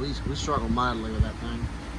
We, we struggle mightily with that thing.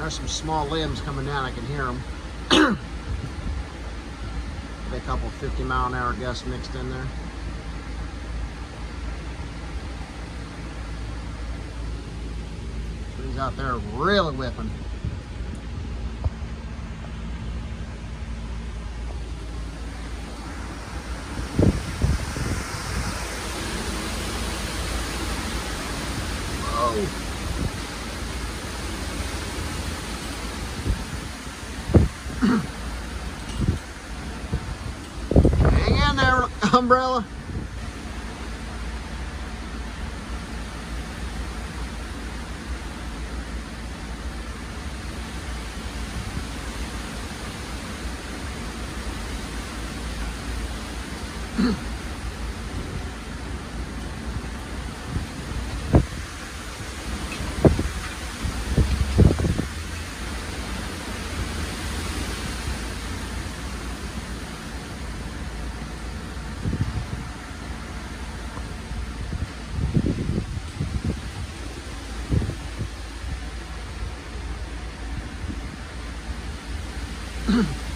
There's some small limbs coming down. I can hear them. a couple 50 mile an hour gusts mixed in there. Trees out there really whipping. umbrella? Mm-hmm.